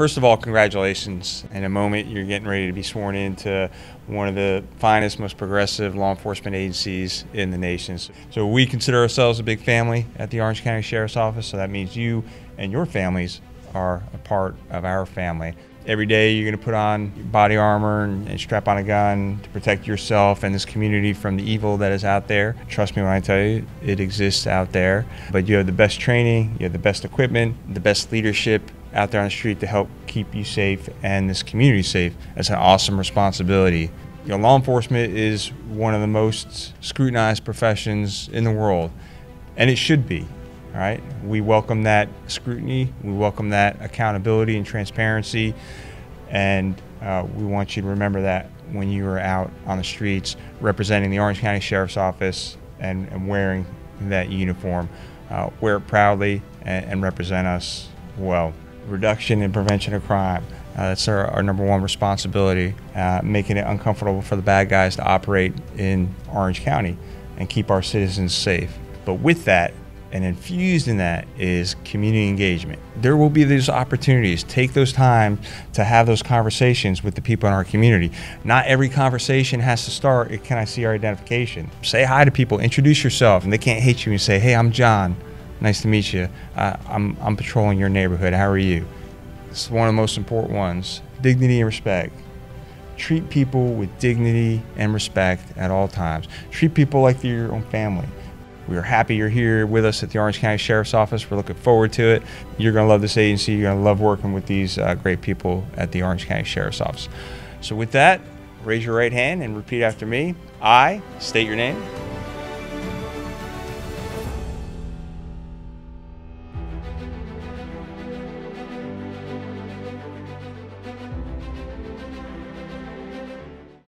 First of all, congratulations. In a moment, you're getting ready to be sworn into one of the finest, most progressive law enforcement agencies in the nation. So we consider ourselves a big family at the Orange County Sheriff's Office, so that means you and your families are a part of our family. Every day you're going to put on body armor and, and, strap on a gun to protect yourself and this community from the evil that is out there. Trust me when I tell you, it exists out there. But you have the best training, you have the best equipment, the best leadership, out there on the street to help keep you safe and this community safe. That's an awesome responsibility. You know, law enforcement is one of the most scrutinized professions in the world, and it should be. All right, we welcome that scrutiny, we welcome that accountability and transparency, and uh, we want you to remember that when you are out on the streets representing the Orange County Sheriff's Office and, and wearing that uniform. Uh, wear it proudly and, and represent us well reduction and prevention of crime. Uh, that's our, our, number one responsibility, uh, making it uncomfortable for the bad guys to operate in Orange County and keep our citizens safe. But with that, and infused in that is community engagement. There will be those opportunities. Take those time to have those conversations with the people in our community. Not every conversation has to start, can I see your identification? Say hi to people, introduce yourself, and they can't hate you and say, hey, I'm John. Nice to meet you. Uh, I'm, I'm patrolling your neighborhood. How are you? It's one of the most important ones. Dignity and respect. Treat people with dignity and respect at all times. Treat people like they're your own family. We are happy you're here with us at the Orange County Sheriff's Office. We're looking forward to it. You're going to love this agency. You're going to love working with these uh, great people at the Orange County Sheriff's Office. So, with that, raise your right hand and repeat after me. I state your name.